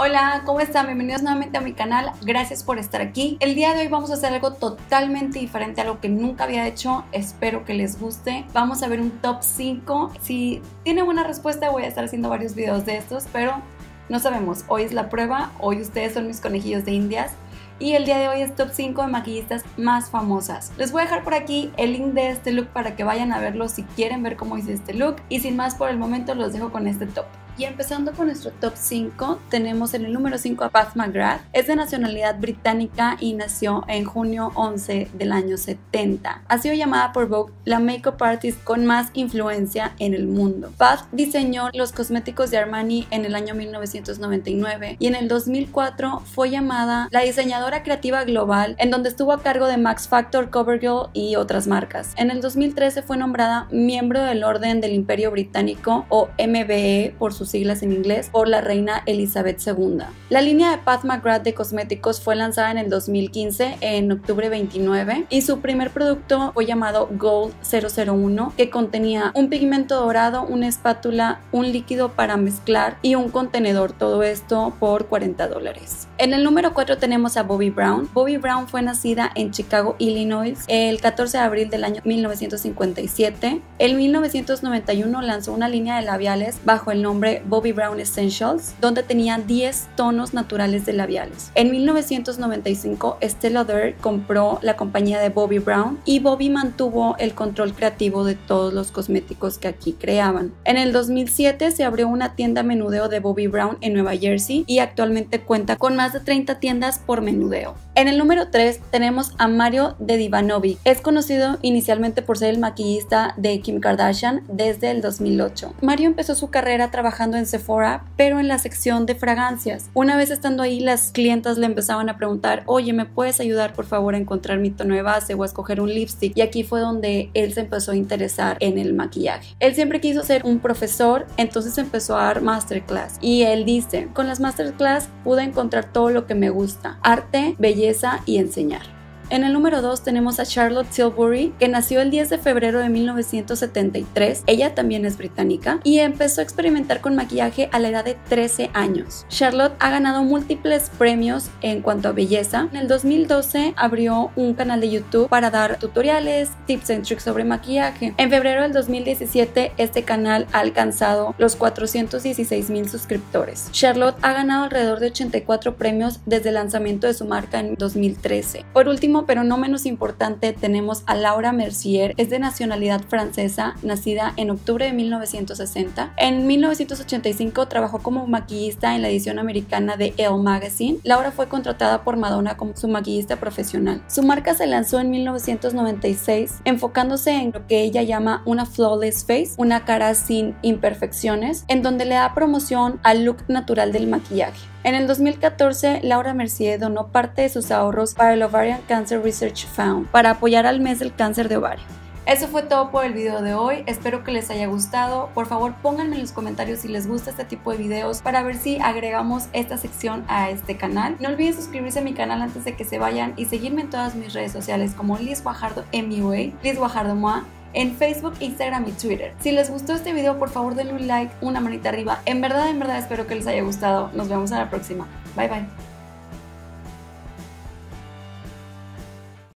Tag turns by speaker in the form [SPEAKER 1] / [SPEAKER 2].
[SPEAKER 1] Hola, ¿cómo están? Bienvenidos nuevamente a mi canal. Gracias por estar aquí. El día de hoy vamos a hacer algo totalmente diferente a lo que nunca había hecho. Espero que les guste. Vamos a ver un top 5. Si tiene buena respuesta voy a estar haciendo varios videos de estos, pero no sabemos. Hoy es la prueba. Hoy ustedes son mis conejillos de indias y el día de hoy es top 5 de maquillistas más famosas. Les voy a dejar por aquí el link de este look para que vayan a verlo si quieren ver cómo hice este look y sin más por el momento los dejo con este top. Y empezando con nuestro top 5, tenemos en el número 5 a Pat McGrath. Es de nacionalidad británica y nació en junio 11 del año 70. Ha sido llamada por Vogue la makeup artist con más influencia en el mundo. Pat diseñó los cosméticos de Armani en el año 1999 y en el 2004 fue llamada la diseñadora creativa global en donde estuvo a cargo de Max Factor, CoverGirl y otras marcas. En el 2013 fue nombrada miembro del Orden del Imperio Británico o MBE por sus siglas en inglés, por la reina Elizabeth II. La línea de Pat McGrath de cosméticos fue lanzada en el 2015, en octubre 29, y su primer producto fue llamado Gold 001, que contenía un pigmento dorado, una espátula, un líquido para mezclar y un contenedor, todo esto por 40 dólares. En el número 4 tenemos a Bobby Brown. Bobby Brown fue nacida en Chicago, Illinois, el 14 de abril del año 1957. En 1991 lanzó una línea de labiales bajo el nombre Bobby Brown Essentials, donde tenía 10 tonos naturales de labiales. En 1995, Estée Lauder compró la compañía de Bobby Brown y Bobby mantuvo el control creativo de todos los cosméticos que aquí creaban. En el 2007 se abrió una tienda menudeo de Bobby Brown en Nueva Jersey y actualmente cuenta con más de 30 tiendas por menudeo. En el número 3 tenemos a Mario de Divanovic. Es conocido inicialmente por ser el maquillista de Kim Kardashian desde el 2008. Mario empezó su carrera trabajando en Sephora, pero en la sección de fragancias. Una vez estando ahí, las clientas le empezaban a preguntar, oye, ¿me puedes ayudar por favor a encontrar mi tono de base o a escoger un lipstick? Y aquí fue donde él se empezó a interesar en el maquillaje. Él siempre quiso ser un profesor, entonces empezó a dar masterclass. Y él dice, con las masterclass pude encontrar todo lo que me gusta, arte, belleza y enseñar. En el número 2 tenemos a Charlotte Tilbury, que nació el 10 de febrero de 1973. Ella también es británica y empezó a experimentar con maquillaje a la edad de 13 años. Charlotte ha ganado múltiples premios en cuanto a belleza. En el 2012 abrió un canal de YouTube para dar tutoriales, tips and tricks sobre maquillaje. En febrero del 2017 este canal ha alcanzado los 416 mil suscriptores. Charlotte ha ganado alrededor de 84 premios desde el lanzamiento de su marca en 2013. Por pero no menos importante, tenemos a Laura Mercier, es de nacionalidad francesa, nacida en octubre de 1960. En 1985 trabajó como maquillista en la edición americana de Elle Magazine. Laura fue contratada por Madonna como su maquillista profesional. Su marca se lanzó en 1996, enfocándose en lo que ella llama una flawless face, una cara sin imperfecciones, en donde le da promoción al look natural del maquillaje. En el 2014, Laura Mercier donó parte de sus ahorros para el Ovarian Cancer Research Fund para apoyar al mes del cáncer de ovario. Eso fue todo por el video de hoy, espero que les haya gustado. Por favor pónganme en los comentarios si les gusta este tipo de videos para ver si agregamos esta sección a este canal. No olviden suscribirse a mi canal antes de que se vayan y seguirme en todas mis redes sociales como Liz Guajardo MUA, Liz Guajardo Moa en Facebook, Instagram y Twitter. Si les gustó este video, por favor denle un like, una manita arriba. En verdad, en verdad espero que les haya gustado. Nos vemos a la próxima. Bye bye.